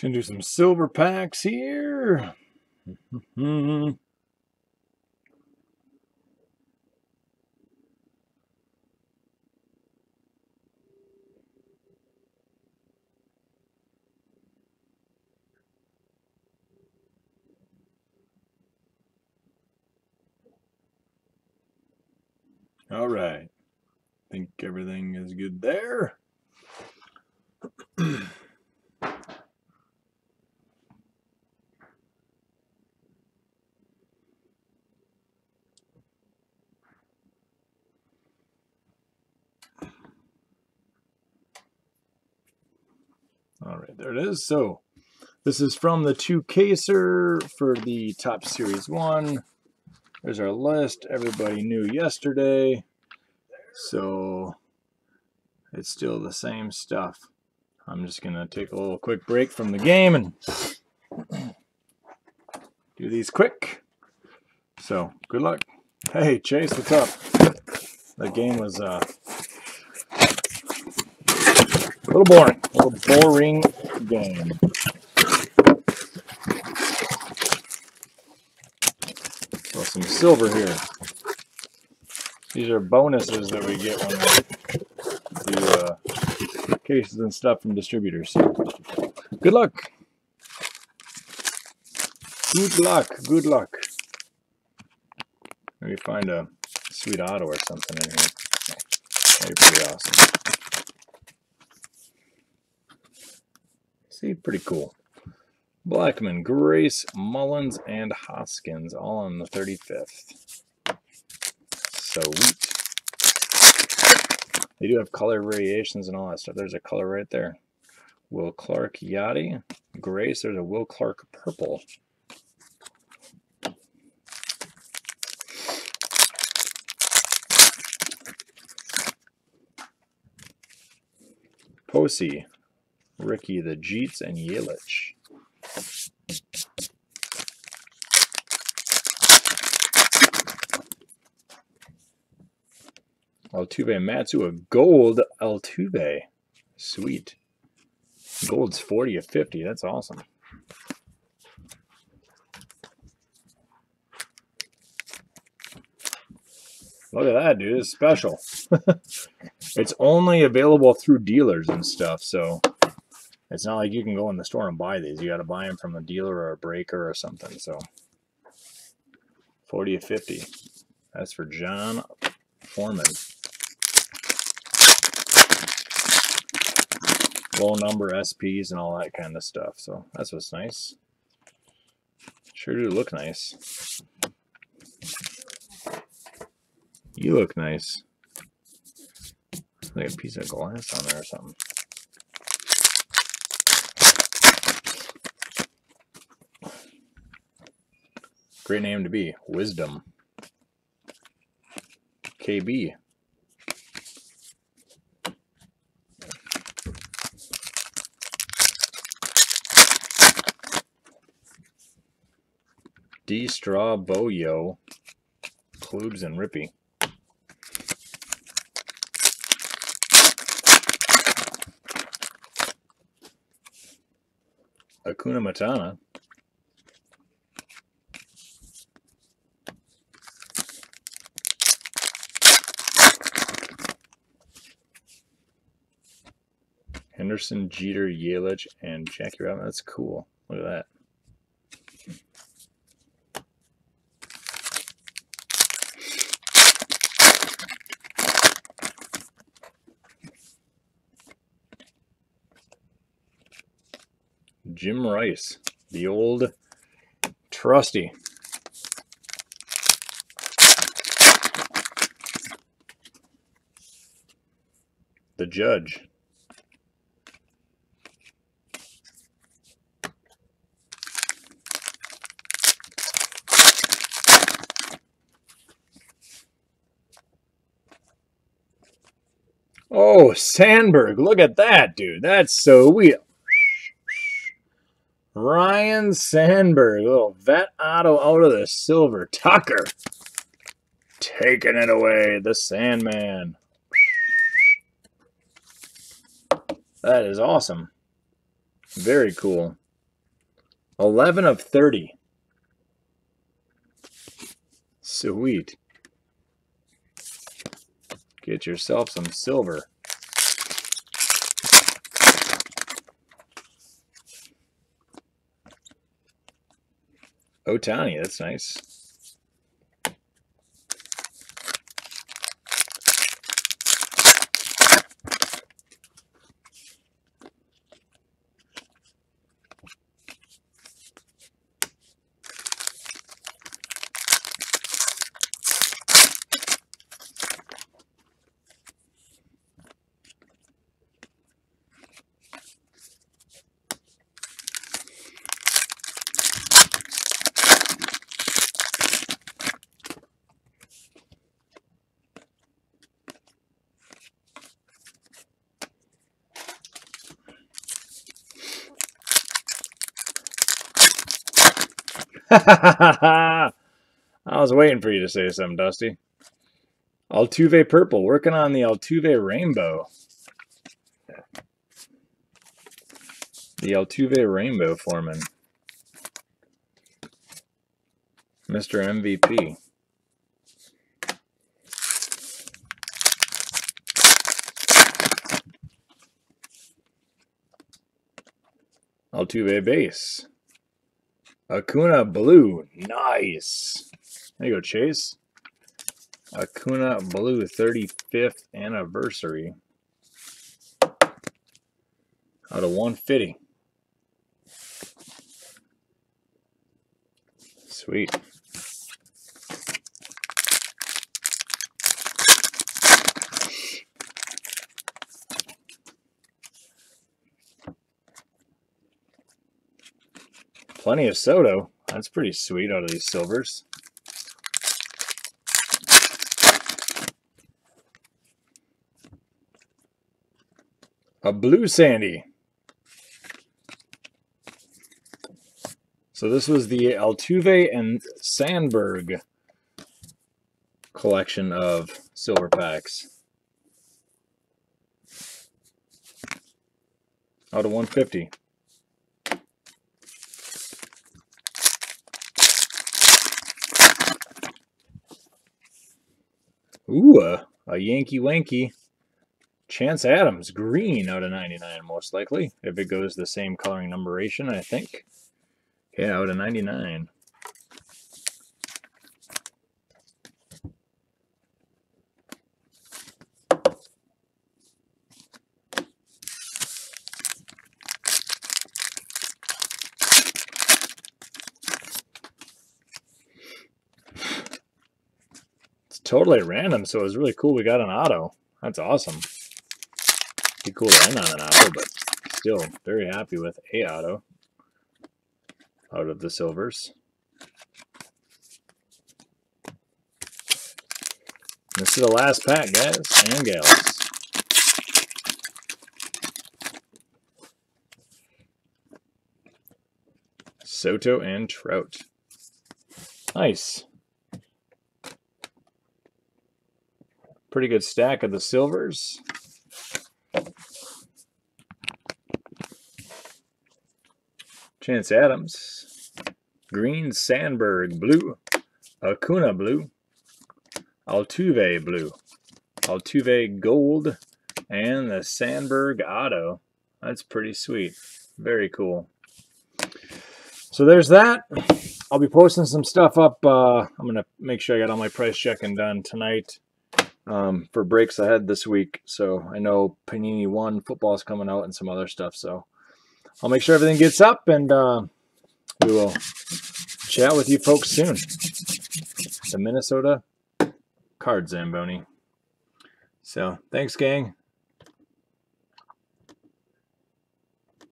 Gonna do some silver packs here. All right. Think everything is good there. All right, there it is. So this is from the two caser for the Topps Series 1. There's our list. Everybody knew yesterday. So it's still the same stuff. I'm just going to take a little quick break from the game and do these quick. So good luck. Hey, Chase, what's up? The game was uh, little boring. A little boring game. So some silver here. These are bonuses that we get when we do uh, cases and stuff from distributors. Good luck. Good luck. Good luck. Maybe find a sweet auto or something in here. That'd be pretty awesome. See, pretty cool. Blackmon, Grace, Mullins, and Hoskins, all on the 35th. Sweet. They do have color variations and all that stuff. There's a color right there. Will Clark Yachty. Grace, there's a Will Clark Purple. Posey, Ricky, the Jeets, and Yelich. Altuve Matsu, a gold Altuve. Sweet. Gold's 40 of 50. That's awesome. Look at that, dude. It's special. it's only available through dealers and stuff, so it's not like you can go in the store and buy these. You got to buy them from a dealer or a breaker or something. So 40 of 50. That's for John Foreman. Low number SPs and all that kind of stuff. So that's what's nice. Sure do look nice. You look nice. Like a piece of glass on there or something. Great name to be. Wisdom. KB. D Straw Boyo. Klubs and Rippy. Akuna Matana. Henderson, Jeter, Yelich, and Jackie Robinson. That's cool. Look at that. Jim Rice, the old trusty. The judge. Oh, Sandberg. Look at that, dude. That's so weird. Ryne Sandberg, little vet auto out of the silver. Tucker. Taking it away. The Sandman. That is awesome. Very cool. 11 of 30. Sweet. Get yourself some silver. Ohtani, that's nice. I was waiting for you to say something, Dusty. Altuve Purple, working on the Altuve Rainbow. The Altuve Rainbow Foreman. Mr. MVP. Altuve Base. Acuna Blue. Nice. There you go, Chase. Acuna Blue 35th anniversary. Out of 150. Sweet. Plenty of Soto. That's pretty sweet out of these silvers. A blue Sandy. So this was the Altuve and Sandberg collection of silver packs. Out of 150. Ooh, a, a Yankee Wanky. Chance Adams, green out of 99, most likely. If it goes the same coloring numberation, I think. Yeah, out of 99. Totally random, so it was really cool we got an auto. That's awesome. Be cool to end on an auto, but still very happy with a auto out of the silvers. This is the last pack, guys and gals. Soto and Trout. Nice. Pretty good stack of the silvers. Chance Adams. Green Sandberg blue. Acuna blue. Altuve blue. Altuve gold. And the Sandberg auto. That's pretty sweet. Very cool. So there's that. I'll be posting some stuff up. Uh, I'm going to make sure I got all my price checking done tonight um, for breaks ahead this week. So I know Panini 1 football is coming out and some other stuff. So I'll make sure everything gets up and uh, we will chat with you folks soon. The Minnesota Card Zamboni. So thanks, gang.